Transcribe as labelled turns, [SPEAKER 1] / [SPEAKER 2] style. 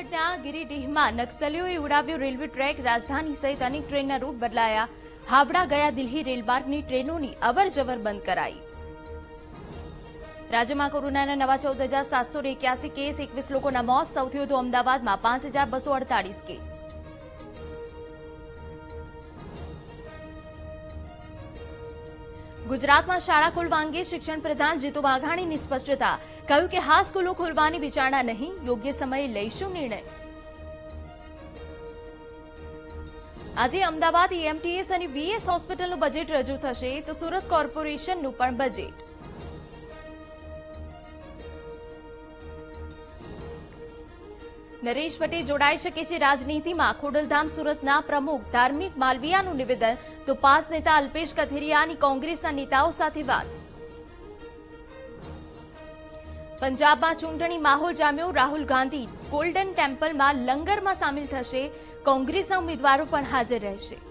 [SPEAKER 1] ઉત્તરાખંડના ગિરિડીહમાં નક્સલીઓએ ઉડાવ્યું railway track. રાજધાની સહિત અનેક ટ્રેનના રૂટ બદલાયા. હાવડા ગયા દિલ્હી રેલમાર્ગની ટ્રેનોની અવરજવર બંધ કરાઈ. રાજ્યમાં કોરોનાના નવા ચૌદ હજાર સાતસો એક્યાસી કેસ, એકવીસ લોકોના મોત, સૌથી વધુ અમદાવાદમાં પાંચ હજાર બસો અડતાલીસ કેસ. ગુજરાતમાં શાળા ખોલવા અંગે શિક્ષણ પ્રધાન જીતુ વાઘાણીની સ્પષ્ટતા. કહ્યું કે હા સ્કૂલો ખોલવાની વિચારણા નહીં, યોગ્ય સમયે લઈશું નિર્ણય. આજે અમદાવાદ એમટીએસ અને વીએસ હોસ્પિટલનું બજેટ રજૂ થશે તો સુરત કોર્પોરેશનનું પણ બજેટ નરેશ ભટ્ટે જોડાઈ શકે છે રાજનીતિમાં. ખોડલધામ સુરતના પ્રમુખ ધાર્મિક માલવિયાનું નિવેદન. તો પાસ નેતા અલ્પેશ કથિરિયાની કોંગ્રેસના નેતાઓ સાથે વાત. પંજાબમાં ચૂંટણી માહોલ જામ્યો. રાહુલ ગાંધી ગોલ્ડન ટેમ્પલમાં લંગરમાં સામેલ થશે. કોંગ્રેસના ઉમેદવારો પણ હાજર રહેશે.